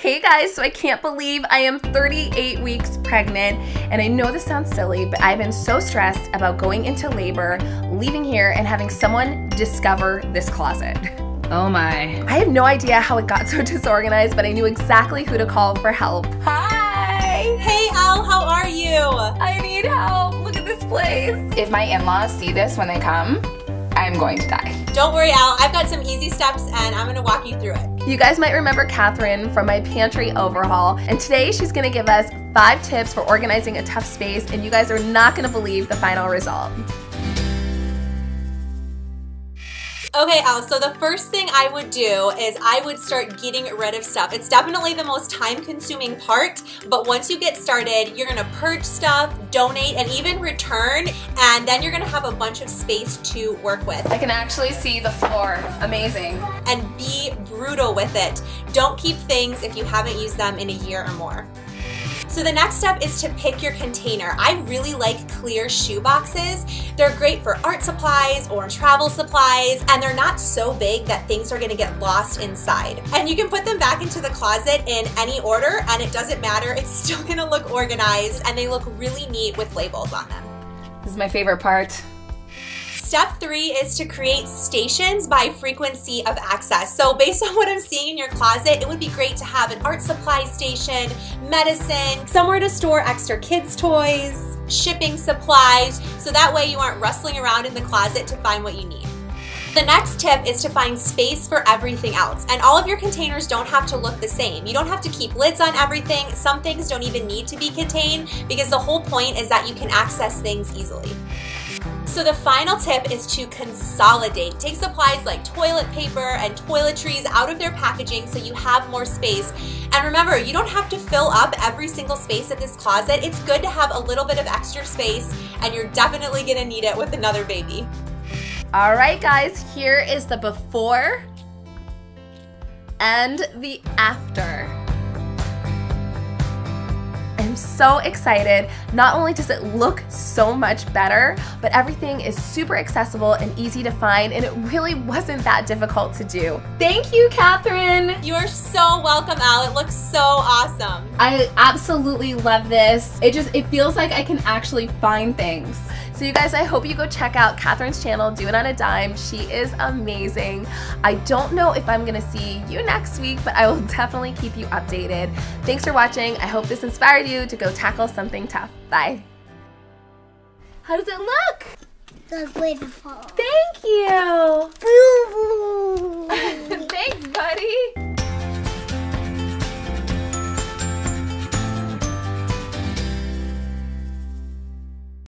Hey guys, so I can't believe I am 38 weeks pregnant, and I know this sounds silly, but I've been so stressed about going into labor, leaving here, and having someone discover this closet. Oh my. I have no idea how it got so disorganized, but I knew exactly who to call for help. Hi! Hey Elle, how are you? I need help. Look at this place. If my in-laws see this when they come, I'm going to die. Don't worry Elle, I've got some easy steps and I'm gonna walk you through it. You guys might remember Kathryn from my pantry overhaul, and today she's gonna give us five tips for organizing a tough space, and you guys are not gonna believe the final result. Okay, Elle, so the first thing I would do is I would start getting rid of stuff. It's definitely the most time consuming part, but once you get started, you're gonna purge stuff, donate, and even return, and then you're gonna have a bunch of space to work with. I can actually see the floor. Amazing. And be brutal with it. Don't keep things if you haven't used them in a year or more. So the next step is to pick your container. I really like clear shoe boxes. They're great for art supplies or travel supplies, and they're not so big that things are gonna get lost inside. And you can put them back into the closet in any order, and it doesn't matter, it's still gonna look organized, and they look really neat with labels on them. This is my favorite part. Step three is to create stations by frequency of access. So based on what I'm seeing in your closet, it would be great to have an art supply station, medicine, somewhere to store extra kids' toys, shipping supplies, so that way you aren't rustling around in the closet to find what you need. The next tip is to find space for everything else. And all of your containers don't have to look the same. You don't have to keep lids on everything. Some things don't even need to be contained because the whole point is that you can access things easily. So the final tip is to consolidate. Take supplies like toilet paper and toiletries out of their packaging so you have more space. And remember, you don't have to fill up every single space of this closet. It's good to have a little bit of extra space and you're definitely gonna need it with another baby. All right, guys, here is the before and the after. So excited. Not only does it look so much better, but everything is super accessible and easy to find, and it really wasn't that difficult to do. Thank you, Kathryn. You are so welcome, Elle. It looks so awesome. I absolutely love this. It just, it feels like I can actually find things. So you guys, I hope you go check out Kathryn's channel, Do It On A Dime. She is amazing. I don't know if I'm gonna see you next week, but I will definitely keep you updated. Thanks for watching. I hope this inspired you to go tackle something tough. Bye. How does it look? That's beautiful. Thank you.